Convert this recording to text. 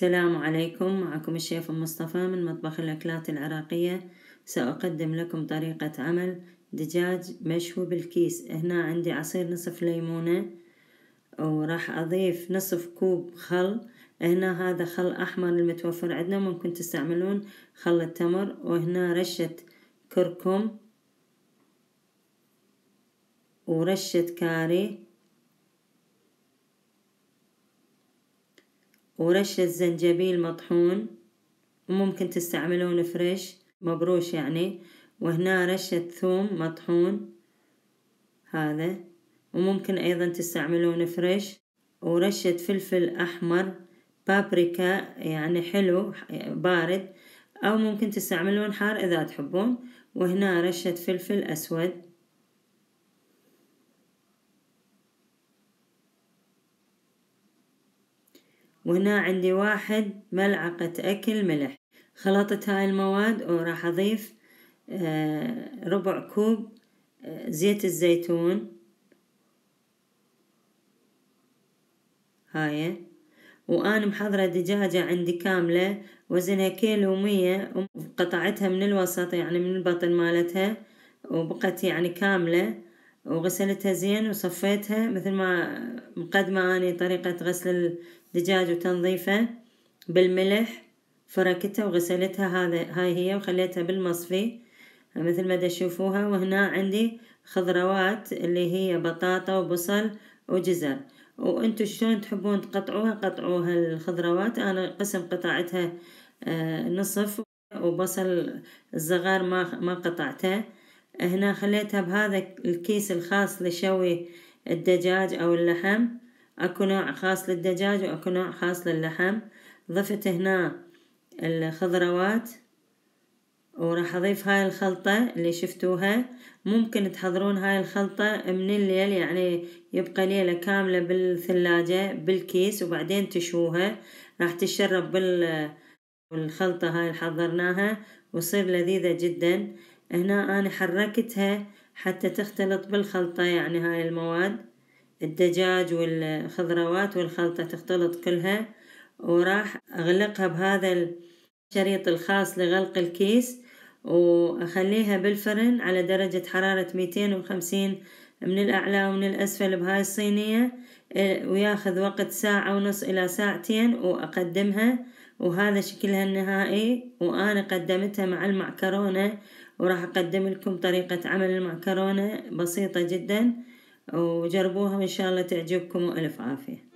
السلام عليكم. معكم الشيف مصطفى من مطبخ الأكلات العراقية. سأقدم لكم طريقة عمل دجاج مشوي بالكيس. هنا عندي عصير نصف ليمونة وراح أضيف نصف كوب خل. هنا هذا خل أحمر المتوفر عندنا ممكن تستعملون خل التمر. وهنا رشة كركم ورشة كاري. ورشة زنجبيل مطحون وممكن تستعملون فريش مبروش يعني. وهنا رشة ثوم مطحون هذا. وممكن أيضا تستعملون فريش ورشة فلفل أحمر بابريكا يعني حلو بارد. أو ممكن تستعملون حار إذا تحبون. وهنا رشة فلفل أسود. وهنا عندي واحد ملعقة أكل ملح. خلطت هاي المواد وراح أضيف آه، ربع كوب آه، زيت الزيتون. هاي. وأنا محضرة دجاجة عندي كاملة وزنها كيلو مية وقطعتها من الوسط يعني من البطن مالتها وبقت يعني كاملة. وغسلتها زين وصفيتها مثل ما مقدمة أني طريقة غسل الدجاج وتنظيفه بالملح فركتها وغسلتها هذا هاي هي وخليتها بالمصفي. مثل ما تشوفوها وهنا عندي خضروات اللي هي بطاطا وبصل وجزر. وأنتو شلون تحبون تقطعوها؟ قطعوها الخضروات. أنا قسم قطعتها آه، نصف وبصل الصغار ما ما قطعته. هنا خليتها بهذا الكيس الخاص لشوي الدجاج أو اللحم. أكو نوع خاص للدجاج وأكو نوع خاص للحم. ضفت هنا الخضروات وراح أضيف هاي الخلطة اللي شفتوها. ممكن تحضرون هاي الخلطة من الليل يعني يبقى ليلة كاملة بالثلاجة بالكيس وبعدين تشوها راح تشرب بالخلطة هاي اللي حضرناها وتصير لذيذة جدا. هنا أنا حركتها حتى تختلط بالخلطة يعني هاي المواد الدجاج والخضروات والخلطة تختلط كلها وراح أغلقها بهذا الشريط الخاص لغلق الكيس وأخليها بالفرن على درجة حرارة ميتين وخمسين من الأعلى ومن الأسفل بهاي الصينية وياخذ وقت ساعة ونص إلى ساعتين وأقدمها وهذا شكلها النهائي وأنا قدمتها مع المعكرونة وراح أقدم لكم طريقة عمل المعكرونة بسيطة جدا وجربوها وإن شاء الله تعجبكم وألف عافية.